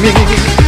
Me.